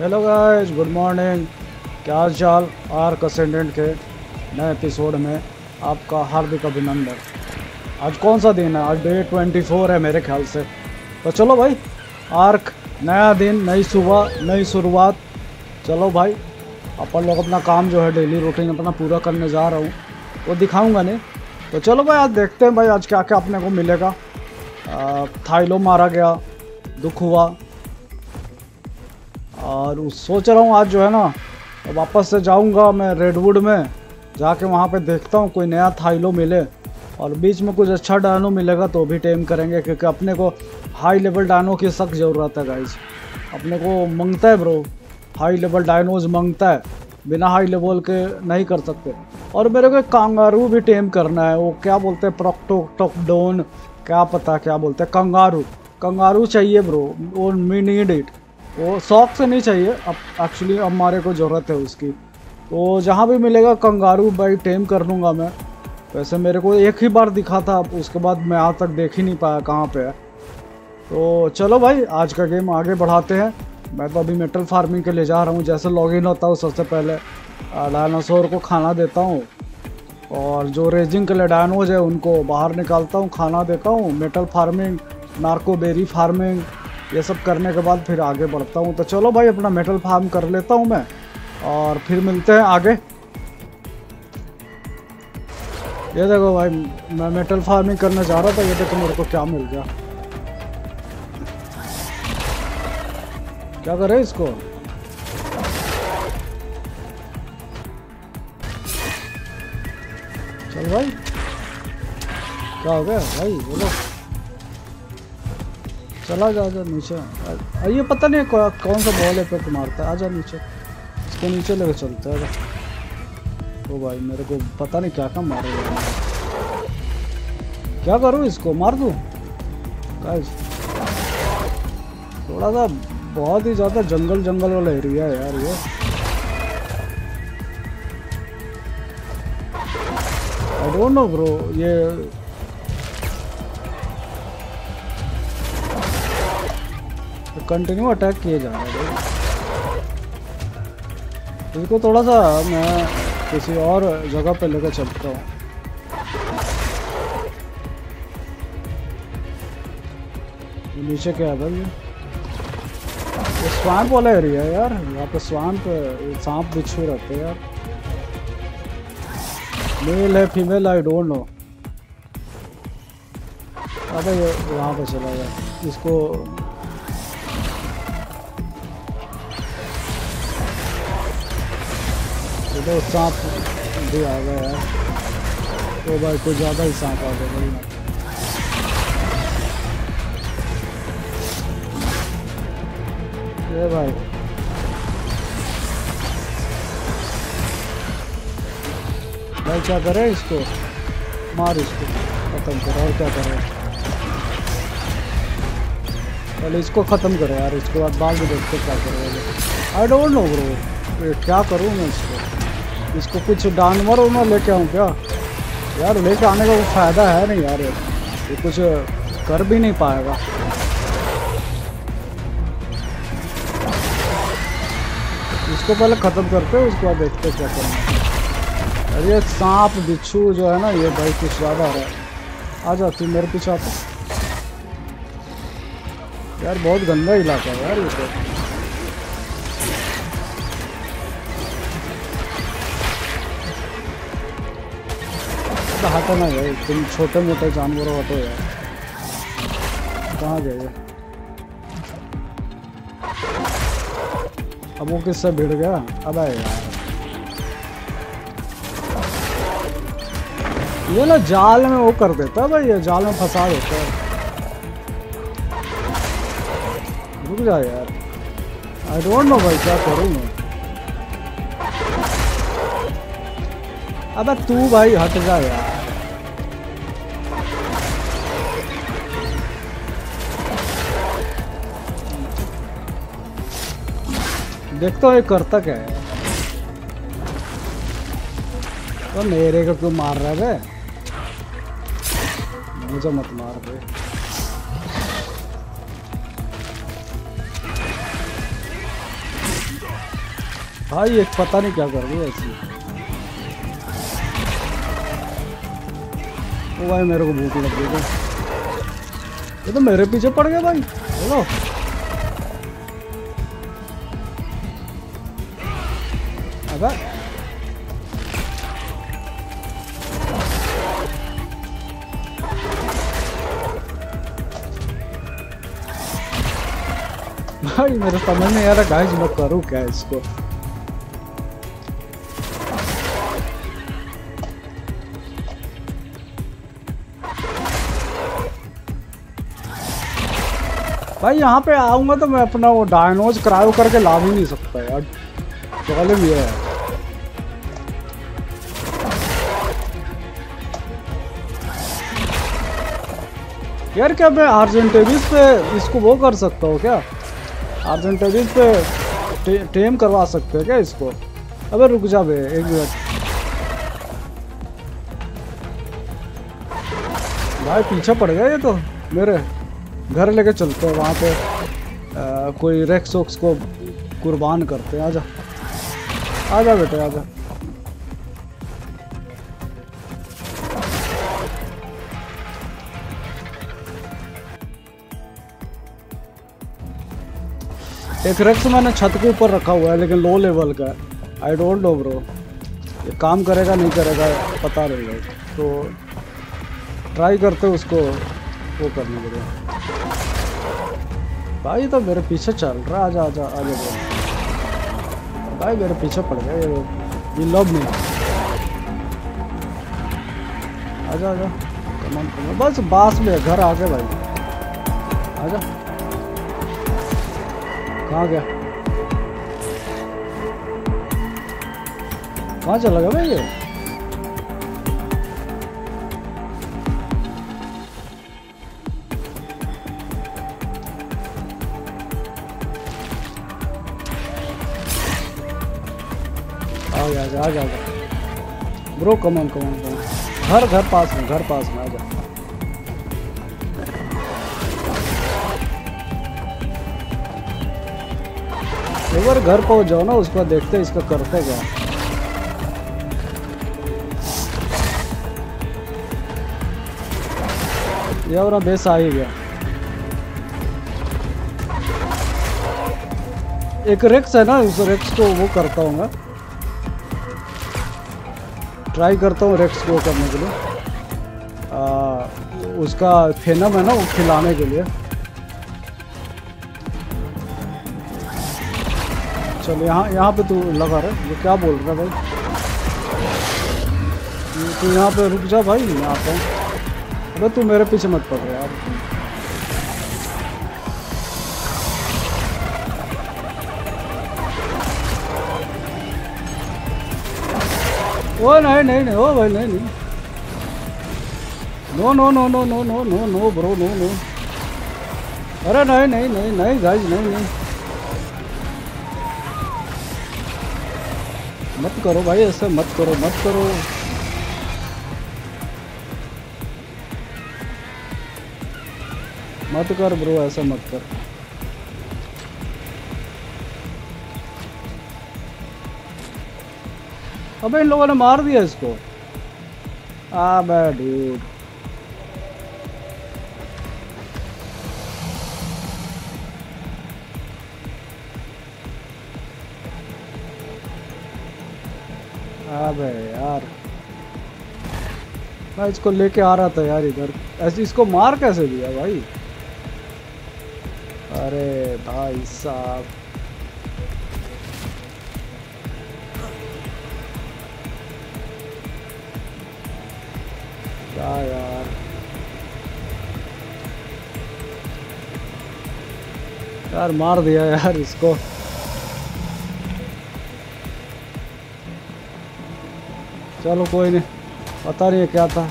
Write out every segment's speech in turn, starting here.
Hello guys good morning क्या हाल चाल? Are ascendant के नए एपिसोड में आपका हार्दिक अभिनंदन। आज कौन सा दिन है? आज डे 24 है मेरे ख्याल से। तो चलो भाई, आर्क, नया दिन, नई सुबह, नई शुरुआत। चलो भाई, अपन लोग अपना काम जो है डेली रूटीन अपना पूरा करने जा रहा हूँ। वो दिखाऊँगा नहीं। तो चलो भाई, आज देखते हैं भाई, आज क्या क्या अपने को मिलेगा। थाइलो मारा गया, दुख हुआ। और उस सोच रहा हूँ आज जो है ना, वापस से जाऊँगा मैं रेडवुड में। जाके वहाँ पे देखता हूँ, कोई नया थाइलो मिले। और बीच में कुछ अच्छा डायनो मिलेगा तो भी टेम करेंगे, क्योंकि अपने को हाई लेवल डायनो की सख्त ज़रूरत है गाइज़ अपने को मंगता है ब्रो हाई लेवल डायनोज मंगता है। बिना हाई लेवल के नहीं कर सकते। और मेरे को कांगारू भी टेम करना है। वो क्या बोलते हैं? प्रोक्टोटोकडोन क्या पता क्या बोलते हैं? कंगारू। कंगारू चाहिए ब्रो वो मी नीड इट वो शौक से नहीं चाहिए। अब एक्चुअली हमारे को ज़रूरत है उसकी। तो जहाँ भी मिलेगा कंगारू भाई टेम कर लूँगा मैं। वैसे मेरे को एक ही बार दिखा था उसके बाद मैं आज तक देख ही नहीं पाया कहाँ पे है। तो चलो भाई, आज का गेम आगे बढ़ाते हैं। मैं तो अभी मेटल फ़ार्मिंग के लिए जा रहा हूँ। जैसे लॉगिन होता हूँ सबसे पहले डायनासोर को खाना देता हूँ। और जो रेजिंग के लिए डायनोज है उनको बाहर निकालता हूँ, खाना देता हूँ। मेटल फ़ार्मिंग नार्कोबेरी फ़ार्मिंग ये सब करने के बाद फिर आगे बढ़ता हूँ। तो चलो भाई, अपना मेटल फार्म कर लेता हूँ मैं और फिर मिलते हैं आगे। ये देखो भाई, मैं मेटल फ़ार्मिंग करने जा रहा था, ये देखो मेरे को क्या मिल गया। क्या करे इसको? चल भाई। क्या हो गया? भाई, बोलो। चला जा जा नीचे। आ, ये पता नहीं कौ, कौन सा बॉल है पे मारता है। आ जा नीचे। इसको नीचे लेके चलते हैं। ओ भाई मेरे को पता नहीं क्या क्या मारे क्या करूँ इसको? मार दूँ? थोड़ा सा बहुत ही ज़्यादा जंगल जंगल वाला एरिया है यार ये। आई डोंट नो ब्रो ये कंटिन्यू अटैक किए जा रहे हैं। इसको थोड़ा सा मैं किसी और जगह पे लेकर चलता हूँ। नीचे क्या है भाई? ये स्वाम्प वाला एरिया है यार। यहाँ पे स्वाम्प सांप बिच्छू रहते हैं यार। मेल है फीमेल आई डोंट नो अबे ये वहाँ पे चला गया। इसको तो सांप भी आ गया यार तो भाई कुछ ज़्यादा ही सांप आ गया भाई ये भाई। भाई क्या करे इसको? मार इसको। ख़त्म करो, और क्या करे? पहले इसको ख़त्म करो यार, इसके बाद बाद में देखते क्या करो। आई डोंट नो ब्रो क्या करूँ मैं इसको? इसको कुछ जानवर उनवर लेके आऊँ क्या? यार, लेके आने का कोई फ़ायदा है नहीं यार ये? कुछ कर भी नहीं पाएगा। इसको पहले ख़त्म करते उसके बाद देखते क्या करना अरे सांप बिच्छू जो है ना, ये भाई कुछ ज़्यादा है। आ जा, तू मेरे पीछे आता यार, बहुत गंदा इलाका है यार ये तो। हटो ना भाई तुम छोटे मोटे जानवरों हटो यार। कहाँ गए? अब वो किससे भिड़ गया? अब यार। ये ना जाल में वो कर देता है भाई, ये जाल में फंसा देता है। रुक जा यार। आई डोंट नो भाई, क्या करूँ मैं? अबे तू भाई हट जा यार। देखता हूँ करता क्या है। तो मेरे को क्यों मार रहा है मुझे मत मार दे भाई, एक पता नहीं क्या कर रही है ऐसी। ओ भाई, मेरे को भूख लग गई ये तो मेरे पीछे पड़ गया भाई। बोलो भाई, मेरे समझ आ रहा गाइस मैं करूँ क्या इसको? भाई, यहाँ पे आऊँगा तो मैं अपना वो डायनोज क्रायो करके ला भी नहीं सकता यार। प्रॉब्लम ये है। यार, क्या मैं आर्जेंटेरिस पे इसको वो कर सकता हूँ क्या? आर्जेंटेरिस पे टेम करवा सकते हैं क्या इसको? अबे रुक जा बे एक मिनट। भाई पीछे पड़ गया ये तो मेरे। घर लेके चलते हैं वहाँ पे आ, कोई रेक्स को कुर्बान करते हैं आजा। आजा बेटे आजा। एक रेक्स मैंने छत के ऊपर रखा हुआ है, लेकिन लो लेवल का आई डोंट नो ब्रो ये काम करेगा, नहीं करेगा, पता नहीं है तो ट्राई करते उसको, वो करने के लिए। भाई तो मेरे पीछे चल रहा आजा आजा आजा ब्रो भाई, मेरे पीछे पड़ गया ये। लव में आजा आजा। कमान कमान बस बास में घर आ गए भाई। आजा। कहाँ गया? कहाँ चला गया भाई ये? आ गया, आ ब्रो कमन कमन कमन घर घर पास में, घर पास में, आ जा। एक बार घर पहुँच जाओ ना उसको देखते हैं इसका करते क्या? ये और बेस आ ही गया। एक रेक्स है ना उस रेक्स को वो करता हूँ मैं। ट्राई करता हूँ रेक्स को करने के लिए। आ, उसका फेनम है ना वो खिलाने के लिए। चल, यहाँ यहाँ पे तू लगा रहा, ये क्या बोल रहा है भाई? तू यहाँ पे रुक जा भाई, मैं आता हूँ। अबे तू मेरे पीछे मत पड़ रहा यार। ओ, नहीं नहीं नहीं, ओ भाई, नहीं नहीं। No no no no no no no no bro no no अरे नहीं नहीं नहीं नहीं गाइस नहीं नहीं। मत करो भाई, ऐसा मत करो मत करो। मत कर ब्रो, ऐसा मत कर। अबे इन लोगों ने मार दिया इसको। आ बे डूड अबे यार। मैं इसको लेके आ रहा था यार इधर। ऐसे इसको मार कैसे दिया भाई? अरे भाई साहब। क्या यार? यार मार दिया यार इसको। चलो कोई नहीं, पता नहीं है क्या था।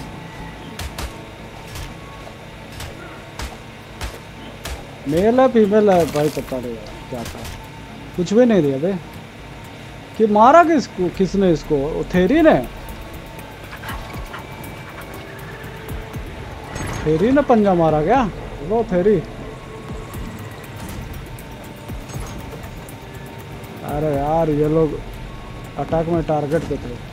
मेल है, फीमेल है, भाई पता नहीं क्या था। कुछ भी नहीं दिया भाई कि मारा किसको, किसने इसको? थेरी ने? थेरी ने पंजा मारा क्या? लो थेरी। अरे यार, ये लोग अटैक में टारगेट पे थे।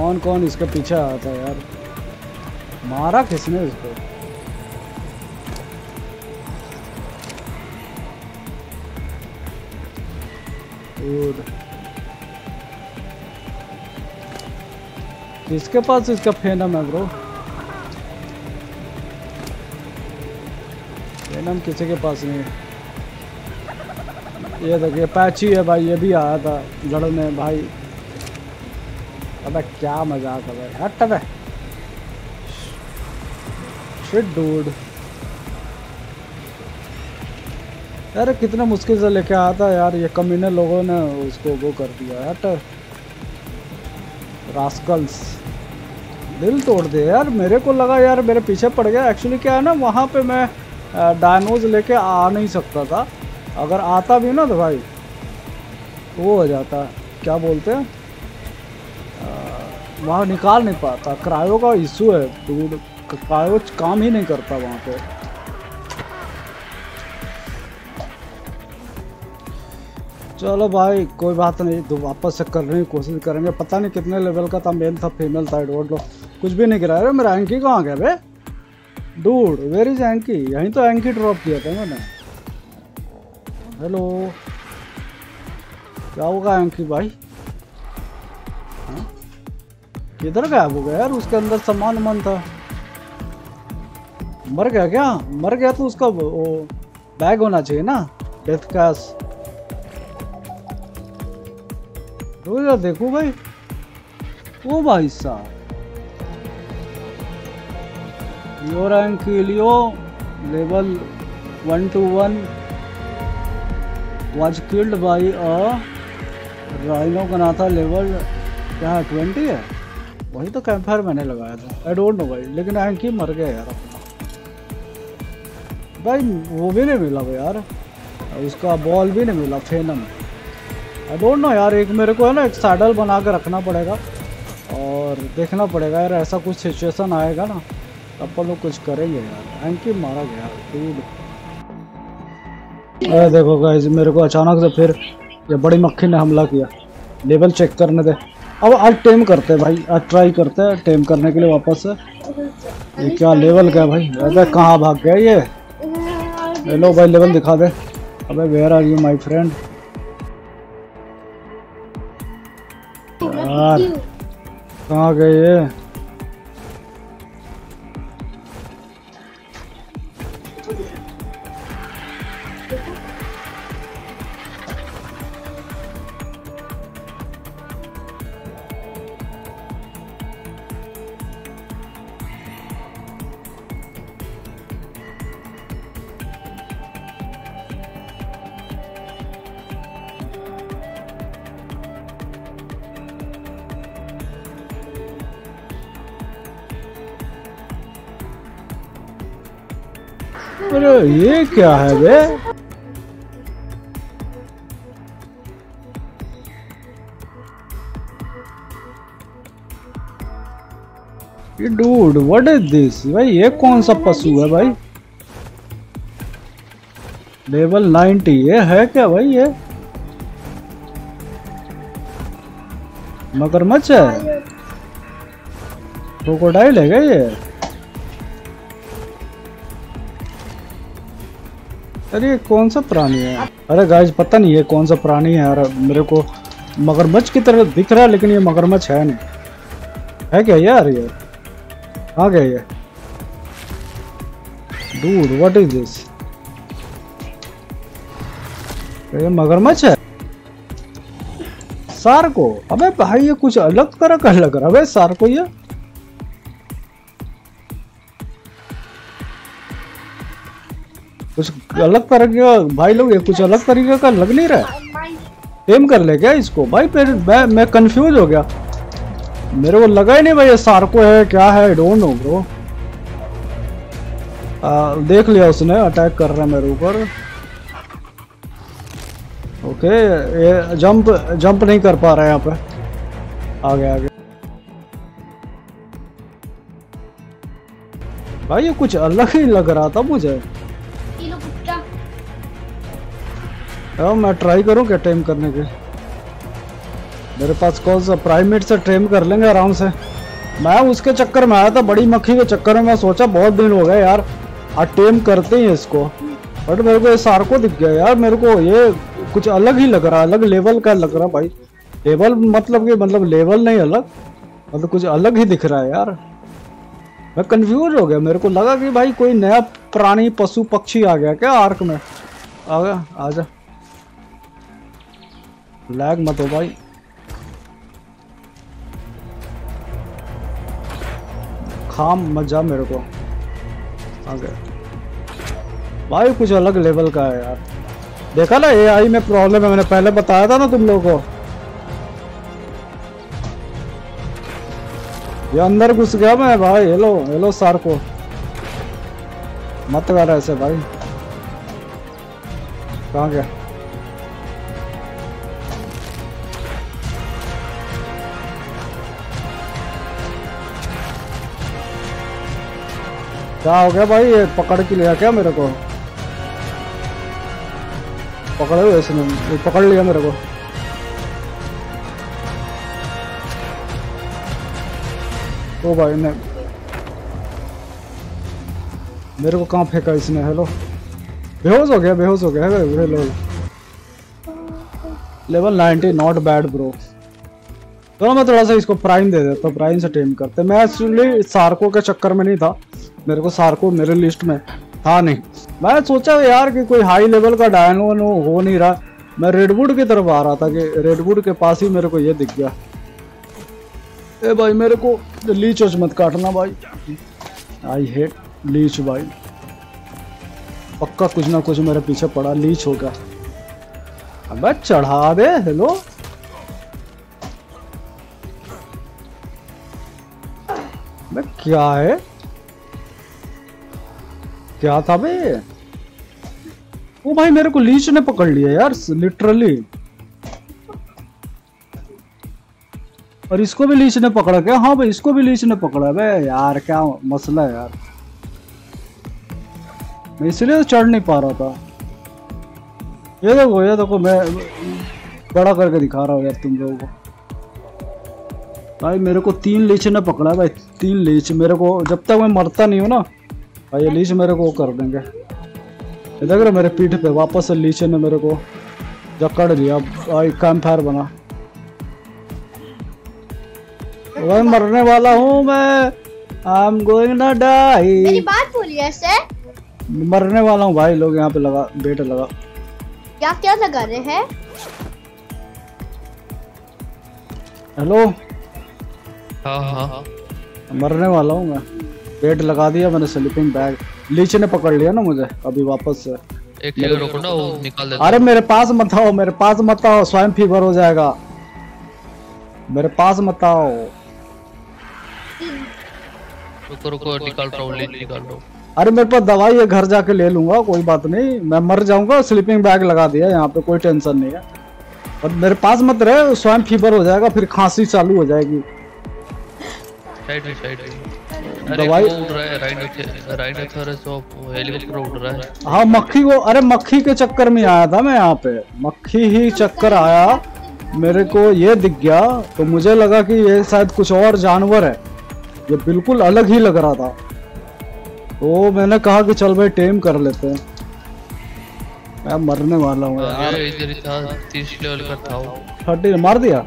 कौन कौन इसके पीछे आया था यार? मारा किसने इसको. किसके पास इसका फेनम है ब्रो फेनम किसी के पास नहीं ये देखिए पैची है भाई, ये भी आया था लड़ने भाई। अबे क्या मज़ाक है? भाई हट अबे शिट डूड यार कितने मुश्किल से लेके आया था यार, ये कमीने लोगों ने उसको वो कर दिया, हट। रास्कल्स दिल तोड़ दे यार, मेरे को लगा यार, मेरे पीछे पड़ गया। एक्चुअली क्या है ना, वहाँ पे मैं डायनोज लेके आ नहीं सकता था। अगर आता भी ना तो भाई, वो हो जाता। क्या बोलते हैं? वहाँ निकाल नहीं पाता। क्रायो का इशू है दूर क्रायो काम ही नहीं करता वहाँ पे। चलो भाई, कोई बात नहीं तो वापस से करने की कोशिश करेंगे। पता नहीं कितने लेवल का था मेल था फीमेल था डोंट लो कुछ भी नहीं गिरा मेरा एंकी कहाँ गया बे? डूड वेर इज़ एंकी यहीं तो एंकी ड्रॉप किया था मैंने। हेलो क्या होगा एंकी भाई? किधर गायब हो गया यार? उसके अंदर सामान मन था। मर गया क्या? मर गया तो उसका वो बैग होना चाहिए ना डेथ कैश रोजा देखो भाई। ओ भाई साहब। Your rank Leo level one two one was killed by a rhino का ना था लेवल क्या ट्वेंटी है? वही तो कैंप फायर मैंने लगाया था। आई डोंट नो भाई, लेकिन एंकी मर गया यार भाई, वो भी नहीं मिला भाई यार। उसका बॉल भी नहीं मिला फेनम आई डोंट नो यार, एक मेरे को है ना, एक सैडल बना के रखना पड़ेगा। और देखना पड़ेगा यार, ऐसा कुछ सिचुएशन आएगा ना, तब लोग कुछ करेंगे यार। एंकी मारा गया डूड अरे देखो गाइस मेरे को अचानक से फिर ये बड़ी मक्खी ने हमला किया। लेवल चेक करने दे। अब आज टेम करते हैं भाई आज ट्राई करते हैं टेम करने के लिए वापस। ये क्या लेवल गया भाई? अरे कहाँ भाग गया ये? हेलो भाई लेवल दिखा दे। अबे where are you my friend यार कहाँ गए ये? अरे ये क्या है बे? डूड व्हाट इज़ दिस भाई, ये कौन सा पशु है भाई? लेवल 90 ये है क्या भाई ये? मगरमच्छ है? क्रोकोडाइल है क्या ये? अरे, ये कौन सा प्राणी है? अरे गाइस पता नहीं ये कौन सा प्राणी है यार मेरे को मगरमच्छ की तरह दिख रहा है, लेकिन ये मगरमच्छ है नहीं। है क्या यार ये? आ गया ये। डूड व्हाट इज़ दिस ये मगरमच्छ है? सार को? अबे भाई, ये कुछ अलग तरह का लग रहा है। सार को ये कुछ अलग तरीके का भाई लोग, ये कुछ अलग तरीके का लग नहीं रहा टेम कर ले क्या इसको? भाई फिर मैं मैं कंफ्यूज हो गया। मेरे को लगा ही नहीं भाई ये सार्को है, क्या है डोंट नो ब्रो देख लिया उसने अटैक कर रहा है मेरे ऊपर। ओके ये जंप जंप नहीं कर पा रहा है यहाँ पे। आगे आगे। भाई ये कुछ अलग ही लग रहा था मुझे। अब मैं ट्राई करूँ क्या टेम करने के? मेरे पास कौन सा प्राइमेट से ट्रेम कर लेंगे आराम से। मैं उसके चक्कर में आया था, बड़ी मक्खी के चक्कर में मैं सोचा बहुत दिन हो गए यार। आज टेम करते ही इसको। बट मेरे को ये सार को दिख गया यार, मेरे को ये कुछ अलग ही लग रहा, अलग लेवल का लग रहा भाई। लेवल मतलब कि मतलब लेवल नहीं अलग मतलब कुछ अलग ही दिख रहा है यार। मैं कंफ्यूज हो गया, मेरे को लगा कि भाई कोई नया प्राणी, पशु, पक्षी आ गया क्या आर्क में? आ गया, आ जा। लैग मत हो भाई। खाम मत जा मेरे को। आ गया। भाई, कुछ अलग लेवल का है यार। देखा ना एआई में प्रॉब्लम है, मैंने पहले बताया था ना तुम लोगों को। ये अंदर घुस गया मैं भाई। हेलो हेलो सार को। मत कर ऐसे भाई। कहा गया? क्या हो गया भाई? ये पकड़ के लिया क्या मेरे को? पकड़े इसने। ये पकड़ लिया मेरे को। ओ भाई ने मेरे को कहाँ फेंका इसने? हेलो। बेहोश हो गया, बेहोश हो गया। Hello level 90 not bad bro तो मैं थोड़ा सा इसको प्राइम दे देता हूँ। प्राइम से टेम करते मैं एक्चुअली सार्को के चक्कर में नहीं था। मेरे को सार्को मेरे लिस्ट में था नहीं। मैं सोचा यार कि कोई हाई लेवल का डायनो हो नहीं रहा। मैं रेडवुड की तरफ़ आ रहा था कि रेडवुड के पास ही मेरे को ये दिख गया। ए भाई, मेरे को लीच मत काटना भाई। आई हेट लीच भाई। पक्का कुछ ना कुछ मेरे पीछे पड़ा लीच होगा अबे चढ़ा दे हेलो क्या है? क्या था बे? वो भाई, मेरे को लीच ने पकड़ लिया यार लिटरली और इसको भी लीच ने पकड़ा क्या? हाँ भाई, इसको भी लीच ने पकड़ा बे। यार, क्या मसला है यार। मैं इसलिए तो चढ़ नहीं पा रहा था। ये देखो ये देखो, मैं बड़ा करके दिखा रहा हूँ यार तुम लोगों को। भाई, मेरे को तीन लीच ने पकड़ा भाई, तीन लीच। मेरे को जब तक मैं मरता नहीं हूँ ना भाई ये लीच मेरे को कर देंगे। ये देख रहे मेरे पीठ पे वापस से लीचे ने मेरे को जकड़ लिया भाई कैंप फायर बना। मैं मरने वाला हूँ मैं। आई एम गोइंग ना डाई मेरी बात बोलिए ऐसे? मरने वाला हूँ भाई लोग यहाँ पे लगा बेट लगा। क्या क्या लगा रहे हैं? हेलो हाँ हाँ। मरने वाला हूँ मैं। पेट लगा दिया मैंने स्लीपिंग बैग लीच ने पकड़ लिया ना मुझे अभी वापस से। एक रुको ना वो निकाल देता अरे मेरे पास मत आओ मेरे पास मत आओ स्वयं फीवर हो जाएगा। मेरे पास मत आओ। रुको रुको निकाल रहा हूँ लीड निकाल रहा हूँ। अरे मेरे पास दवाई है घर जाके ले लूँगा कोई बात नहीं। मैं मर जाऊँगा स्लीपिंग बैग लगा दिया यहाँ पे कोई टेंशन नहीं है। और मेरे पास मत रहे स्वयं फीवर हो जाएगा फिर खांसी चालू हो जाएगी। साइड में साइड में। दवाई है हेलीकॉप्टर उड़ रहा है। हाँ मक्खी को अरे मक्खी के चक्कर में आया था मैं यहाँ पे। मक्खी ही चक्कर आया। मेरे को ये दिख गया तो मुझे लगा कि ये शायद कुछ और जानवर है। ये बिल्कुल अलग ही लग रहा था। तो मैंने कहा कि चल भाई टेम कर लेते हैं। मैं मरने वाला हूँ यार। इधर ही था तीस लेवल का था वो। थर्टी मार दिया?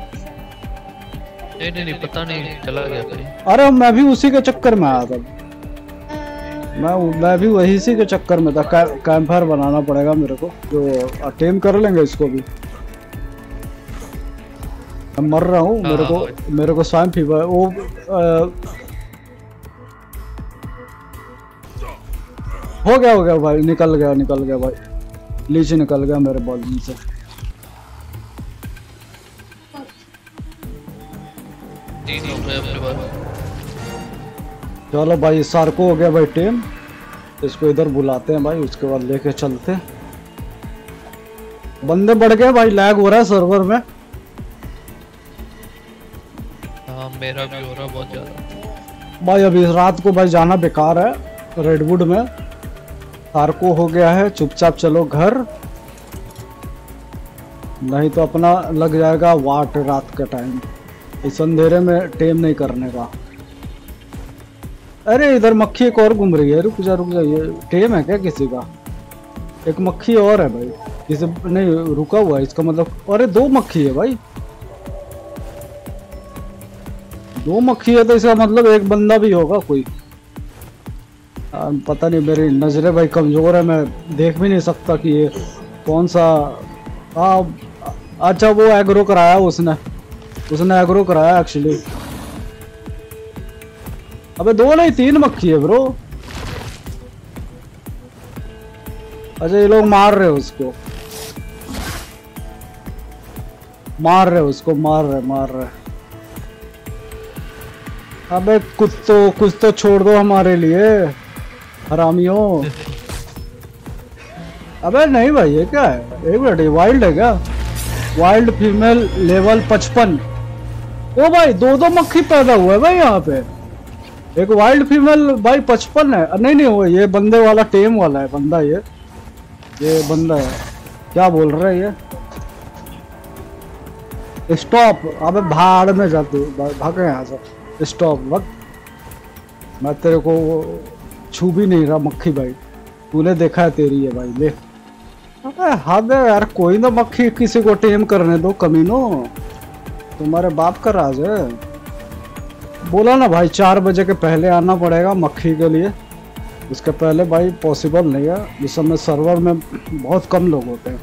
नहीं नहीं नहीं पता नहीं चला गया कहीं अरे मैं भी उसी के चक्कर में आया था। मैं मैं भी वही सी के चक्कर में था। कैंप फायर बनाना पड़ेगा मेरे को जो टेम कर लेंगे इसको भी। मैं मर रहा हूँ मेरे को मेरे को स्वाइन फीवर वो आ, हो गया हो गया भाई निकल गया निकल गया भाई। लीच निकल गया मेरे बॉलिंग से। तीन हो अपने पास चलो भाई सार्को हो गया भाई टीम। इसको इधर बुलाते हैं भाई उसके बाद लेके चलते बंदे बढ़ गए भाई लैग हो रहा है सर्वर में। हाँ मेरा भी हो रहा बहुत ज़्यादा। भाई अभी रात को भाई जाना बेकार है रेडवुड में। सार्को हो गया है चुपचाप चलो घर। नहीं तो अपना लग जाएगा वाट रात का टाइम इस अंधेरे में टेम नहीं करने का। अरे इधर मक्खी एक और घूम रही है। रुक जा रुक जा ये टेम है क्या किसी का? एक मक्खी और है भाई। किसी नहीं रुका हुआ है इसका मतलब अरे दो मक्खी है भाई। दो मक्खी है तो इसका मतलब एक बंदा भी होगा कोई। आ, पता नहीं मेरी नज़रें भाई कमज़ोर है मैं देख भी नहीं सकता कि ये कौन सा आ, अच्छा वो एग्रो कराया उसने। उसने एग्रो कराया एक्चुअली अबे दो नहीं, तीन मक्खी है ब्रो अच्छा ये लोग मार रहे हैं उसको. मार रहे उसको, मार रहे मार रहे अबे कुछ तो कुछ तो छोड़ दो हमारे लिए, हरामियों. अबे नहीं भाई, ये क्या है? एक मिनट वाइल्ड है क्या? वाइल्ड फीमेल लेवल पचपन. ओ भाई दो दो मक्खी पैदा हुआ है भाई यहाँ पे। एक वाइल्ड फीमेल भाई पचपन है। नहीं नहीं, वो ये बंदे वाला टेम वाला है, बंदा ये। ये बंदा है। क्या बोल रहे है ये? स्टॉप अबे भाड़ में जाते भाग यहाँ से। स्टॉप वक्त मैं तेरे को छू भी नहीं रहा, मक्खी भाई। तूने देखा है तेरी है भाई, ले। हद यार, कोई ना मक्खी किसी को टेम करने दो, कमीनो। तुम्हारे बाप का राज है। बोला ना भाई, चार बजे के पहले आना पड़ेगा मक्खी के लिए। इसके पहले भाई पॉसिबल नहीं है। इस समय सर्वर में बहुत कम लोग होते हैं।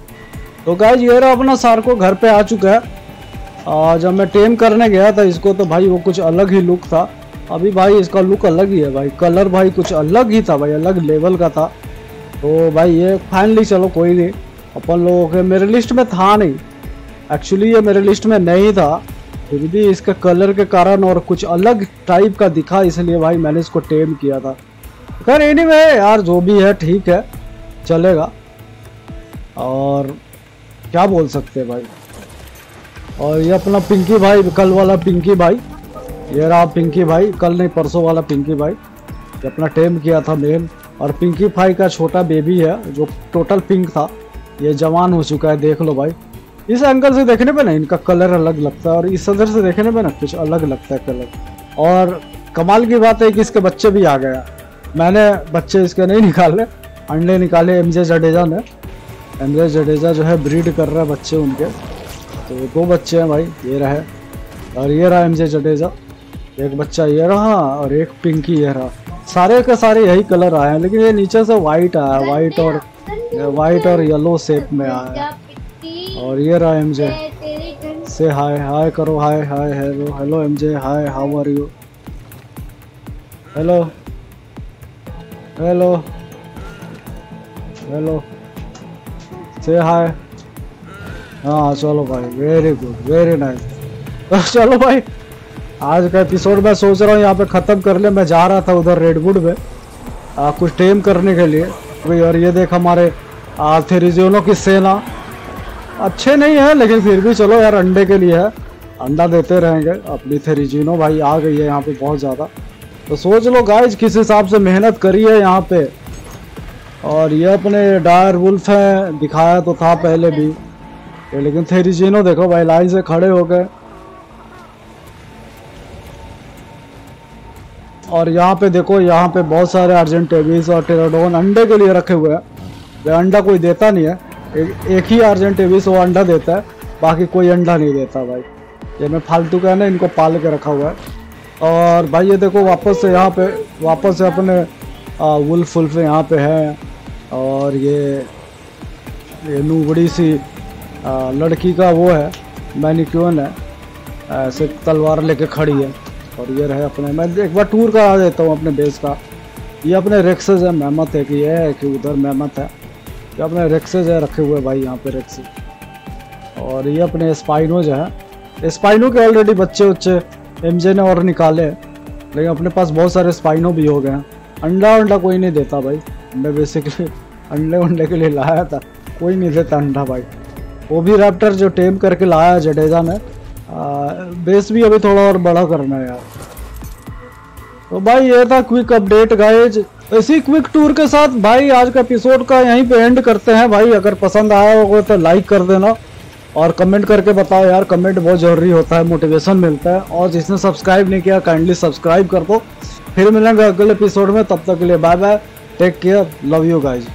तो गाइज़ ये रहा अपना सार को घर पे आ चुका है। और जब मैं टेम करने गया था, इसको तो भाई वो कुछ अलग ही लुक था। अभी भाई इसका लुक अलग ही है भाई। कलर भाई कुछ अलग ही था भाई, अलग लेवल का था। तो भाई ये फाइनली चलो, कोई नहीं। अपन लोगों के मेरे लिस्ट में था नहीं। एक्चुअली ये मेरे लिस्ट में नहीं था। फिर भी इसका कलर के कारण और कुछ अलग टाइप का दिखा इसलिए भाई मैंने इसको टेम किया था। खैर एनी anyway, यार जो भी है ठीक है चलेगा। और क्या बोल सकते भाई? और ये अपना पिंकी भाई कल वाला पिंकी भाई। ये रहा पिंकी भाई कल नहीं परसों वाला पिंकी भाई। ये अपना टेम किया था मेल और पिंकी भाई का छोटा बेबी है जो टोटल पिंक था। ये जवान हो चुका है देख लो भाई। इस एंगल से देखने पे ना, इनका कलर अलग लगता है और इस अदर से देखने पे ना, कुछ अलग लगता है कलर और कमाल की बात है कि इसके बच्चे भी आ गया मैंने बच्चे इसके नहीं निकाले, अंडे निकाले एम जे जडेजा ने. एम जे जडेजा जो है ब्रीड कर रहा है बच्चे उनके। तो दो बच्चे हैं भाई, ये रहे और ये रहा एम जे जडेजा एक बच्चा ये रहा और एक पिंकी ये रहा। सारे के सारे यही कलर आए हैं, लेकिन ये नीचे से वाइट आया वाइट और वाइट और येलो शेप में आया और ये रहा एम जे से हाय हाय करो hi hi hello hello M J hi how are you hello hello hello say hi हाँ चलो भाई वेरी गुड वेरी नाइस चलो भाई आज का एपिसोड मैं सोच रहा हूँ यहाँ पे ख़त्म कर ले मैं जा रहा था उधर रेडवुड में आ, कुछ टेम करने के लिए। भाई और ये देख हमारे थेरिजियोनों की सेना अच्छे नहीं है, लेकिन फिर भी चलो यार, अंडे के लिए है। अंडा देते रहेंगे। अपनी थेरिजिनो भाई आ गई है यहाँ पे बहुत ज़्यादा। तो सोच लो गाइज़ किस हिसाब से मेहनत करी है यहाँ पे। और ये अपने डायर वुल्फ हैं, दिखाया तो था पहले भी। ये लेकिन थेरिजिनो देखो भाई, लाइन से खड़े हो गए। और यहाँ पे देखो, यहाँ पे बहुत सारे अर्जेंटेविस और टेराडोन अंडे के लिए रखे हुए हैं। अंडा कोई देता नहीं है। एक, एक ही अर्जेंटेविस वो अंडा देता है बाकी कोई अंडा नहीं देता भाई। ये मैं फालतू का है ना इनको पाल के रखा हुआ है। और भाई ये देखो वापस से यहाँ पे वापस से अपने वुल्फ वुल्फ यहाँ पे है। और ये ये नूबड़ी सी आ, लड़की का वो है मैनिक्यून है ऐसे तलवार लेके खड़ी है। और ये रहे अपने मैं एक बार टूर करा देता हूँ अपने बेस का। ये अपने रेक्सेज है मेहमत है कि ये है कि उधर मेहमत है। ये अपने रेक्सेज है, रखे हुए भाई यहाँ पे रेक्सेज और ये अपने स्पाइनो जो है स्पाइनो के ऑलरेडी बच्चे उच्चे एम ने और निकाले, लेकिन अपने पास बहुत सारे स्पाइनो भी हो गए हैं। अंडा अंडा कोई नहीं देता भाई। मैं बेसिकली अंडे वंडे के लिए लाया था, कोई नहीं देता अंडा भाई। वो भी रैप्टर जो टेम करके लाया जडेजा ने बेस भी अभी थोड़ा और बड़ा करना है यार। तो भाई ये था क्विक अपडेट गाइज़ इसी क्विक टूर के साथ भाई, आज का एपिसोड का यहीं पे एंड करते हैं। भाई, अगर पसंद आया होगा तो लाइक कर देना और कमेंट करके बताओ यार कमेंट बहुत ज़रूरी होता है मोटिवेशन मिलता है। और जिसने सब्सक्राइब नहीं किया काइंडली सब्सक्राइब कर दो। फिर मिलेंगे अगले एपिसोड में, तब तक के लिए bye bye take care love you guys